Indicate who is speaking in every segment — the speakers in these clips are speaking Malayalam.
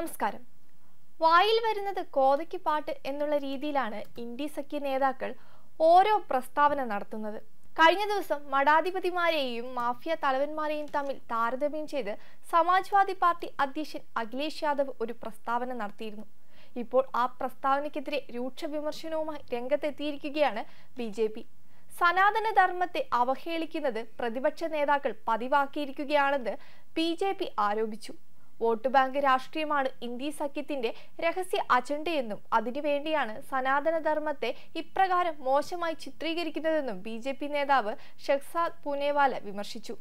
Speaker 1: നമസ്കാരം. വായിൽ വരുന്നത് കോതയ്ക്ക് പാട്ട് എന്നുള്ള രീതിയിലാണ് ഇന്ത്യ സഖ്യ നേതാക്കൾ ഓരോ പ്രസ്താവന നടത്തുന്നത്. കഴിഞ്ഞ ദിവസം മഠാധിപതിമാരെയും മാഫിയ തലവന്മാരെയും തമ്മിൽ താരതമ്യം ചെയ്ത് സമാജ്വാദി പാർട്ടി അധ്യക്ഷൻ അഖിലേഷ് യാദവ് ഒരു പ്രസ്താവന നടത്തിയിരുന്നു. ഇപ്പോൾ ആ പ്രസ്താവനയ്ക്കെതിരെ രൂക്ഷ വിമർശനവുമായി രംഗത്തെത്തിയിരിക്കുകയാണ് ബി ജെ പി. സനാതന ധർമ്മത്തെ അവഹേളിക്കുന്നത് പ്രതിപക്ഷ നേതാക്കൾ പതിവാക്കിയിരിക്കുകയാണെന്ന് ബി ആരോപിച്ചു. വോട്ട് ബാങ്ക് രാഷ്ട്രീയമാണ് ഇന്ത്യ സഖ്യത്തിന്റെ രഹസ്യ അജണ്ടയെന്നും അതിനുവേണ്ടിയാണ് സനാതനധർമ്മത്തെ ഇപ്രകാരം മോശമായി ചിത്രീകരിക്കുന്നതെന്നും ബി ജെ പി നേതാവ് ഷെഹ്സാദ് പൂനെവാല വിമർശിച്ചു.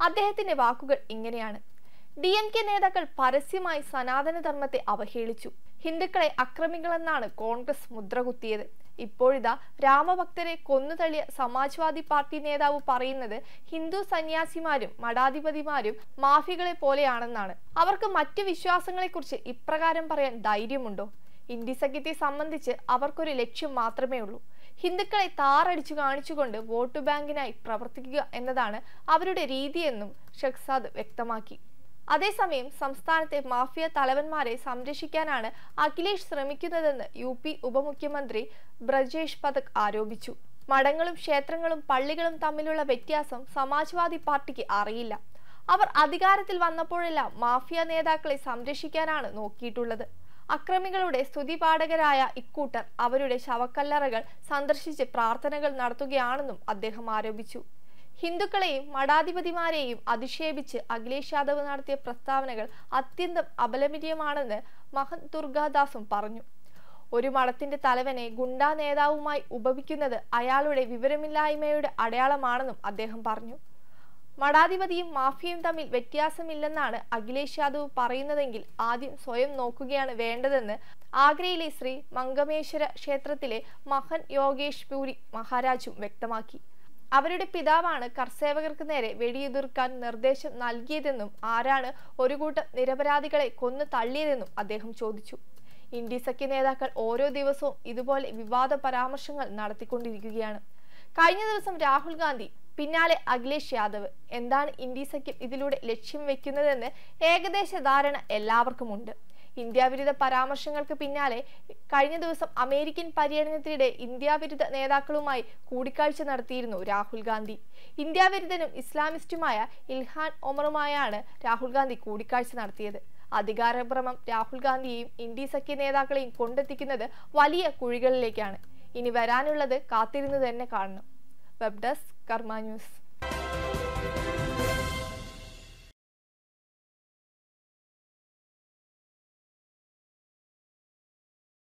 Speaker 1: അദ്ദേഹത്തിന്റെ വാക്കുകൾ ഇങ്ങനെയാണ്. ഡി എം കെ നേതാക്കൾ പരസ്യമായി സനാതനധർമ്മത്തെ അവഹേളിച്ചു. ഹിന്ദുക്കളെ അക്രമികളെന്നാണ് കോൺഗ്രസ് മുദ്രകുത്തിയത്. ഇപ്പോഴിതാ രാമഭക്തരെ കൊന്നുതള്ളിയ സമാജ്വാദി പാർട്ടി നേതാവ് പറയുന്നത് ഹിന്ദു സന്യാസിമാരും മഠാധിപതിമാരും മാഫികളെ പോലെയാണെന്നാണ്. അവർക്ക് മറ്റു വിശ്വാസങ്ങളെക്കുറിച്ച് ഇപ്രകാരം പറയാൻ ധൈര്യമുണ്ടോ? ഇന്ത്യ സഖ്യത്തെ സംബന്ധിച്ച് അവർക്കൊരു ലക്ഷ്യം മാത്രമേ ഉള്ളൂ. ഹിന്ദുക്കളെ താറടിച്ചു കാണിച്ചുകൊണ്ട് വോട്ട് ബാങ്കിനായി പ്രവർത്തിക്കുക എന്നതാണ് അവരുടെ രീതിയെന്നും ഷെഖ്സാദ് വ്യക്തമാക്കി. അതേസമയം സംസ്ഥാനത്തെ മാഫിയ തലവന്മാരെ സംരക്ഷിക്കാനാണ് അഖിലേഷ് ശ്രമിക്കുന്നതെന്ന് യു പി ഉപമുഖ്യമന്ത്രി ബ്രജേഷ് പഥക് ആരോപിച്ചു. മഠങ്ങളും ക്ഷേത്രങ്ങളും പള്ളികളും തമ്മിലുള്ള വ്യത്യാസം സമാജ്വാദി പാർട്ടിക്ക് അറിയില്ല. അവർ അധികാരത്തിൽ വന്നപ്പോഴെല്ലാം മാഫിയ നേതാക്കളെ സംരക്ഷിക്കാനാണ് നോക്കിയിട്ടുള്ളത്. അക്രമികളുടെ സ്തുതിപാഠകരായ ഇക്കൂട്ടർ അവരുടെ ശവക്കല്ലറകൾ സന്ദർശിച്ച് പ്രാർത്ഥനകൾ നടത്തുകയാണെന്നും അദ്ദേഹം ആരോപിച്ചു. ഹിന്ദുക്കളെയും മഠാധിപതിമാരെയും അധിക്ഷേപിച്ച് അഖിലേഷ് യാദവ് നടത്തിയ പ്രസ്താവനകൾ അത്യന്തം അപലപനീയമാണെന്ന് മഹൻ ദുർഗാദാസും പറഞ്ഞു. ഒരു മഠത്തിന്റെ തലവനെ ഗുണ്ടാ നേതാവുമായി ഉപമിക്കുന്നത് അയാളുടെ വിവരമില്ലായ്മയുടെ അടയാളമാണെന്നും അദ്ദേഹം പറഞ്ഞു. മഠാധിപതിയും മാഫിയയും തമ്മിൽ വ്യത്യാസമില്ലെന്നാണ് അഖിലേഷ് യാദവ് പറയുന്നതെങ്കിൽ ആദ്യം സ്വയം നോക്കുകയാണ് വേണ്ടതെന്ന് ആഗ്രയിലെ ശ്രീ മംഗമേശ്വര ക്ഷേത്രത്തിലെ മഹൻ യോഗേഷ് പൂരി മഹാരാജും വ്യക്തമാക്കി. അവരുടെ പിതാവാണ് കർസേവകർക്ക് നേരെ വെടിയുതിർക്കാൻ നിർദ്ദേശം നൽകിയതെന്നും ആരാണ് ഒരു കൂട്ടം നിരപരാധികളെ കൊന്നു തള്ളിയതെന്നും അദ്ദേഹം ചോദിച്ചു. ഇന്ത്യ സഖ്യ നേതാക്കൾ ഓരോ ദിവസവും ഇതുപോലെ വിവാദ പരാമർശങ്ങൾ നടത്തിക്കൊണ്ടിരിക്കുകയാണ്. കഴിഞ്ഞ ദിവസം രാഹുൽ ഗാന്ധി പിന്നാലെ അഖിലേഷ് യാദവ്. എന്താണ് ഇന്ത്യ സഖ്യം ഇതിലൂടെ ലക്ഷ്യം വെക്കുന്നതെന്ന് ഏകദേശ ധാരണ എല്ലാവർക്കുമുണ്ട്. ഇന്ത്യാവിരുദ്ധ പരാമർശങ്ങൾക്ക് പിന്നാലെ കഴിഞ്ഞ ദിവസം അമേരിക്കൻ പര്യടനത്തിനിടെ ഇന്ത്യാവിരുദ്ധ നേതാക്കളുമായി കൂടിക്കാഴ്ച നടത്തിയിരുന്നു രാഹുൽ ഗാന്ധി. ഇന്ത്യാവിരുദ്ധനും ഇസ്ലാമിസ്റ്റുമായ ഇൽഹാൻ ഒമറുമായാണ് രാഹുൽ ഗാന്ധി കൂടിക്കാഴ്ച നടത്തിയത്. അധികാരഭ്രമം രാഹുൽ ഗാന്ധിയെയും ഇന്ത്യ സഖ്യ നേതാക്കളെയും കൊണ്ടെത്തിക്കുന്നത് വലിയ കുഴികളിലേക്കാണ്. ഇനി വരാനുള്ളത് കാത്തിരുന്ന് തന്നെ കാണണം. Web desk Karma news.